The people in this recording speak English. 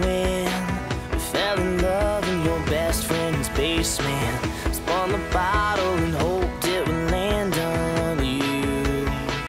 when we fell in love in your best friend's basement. Spun the bottle.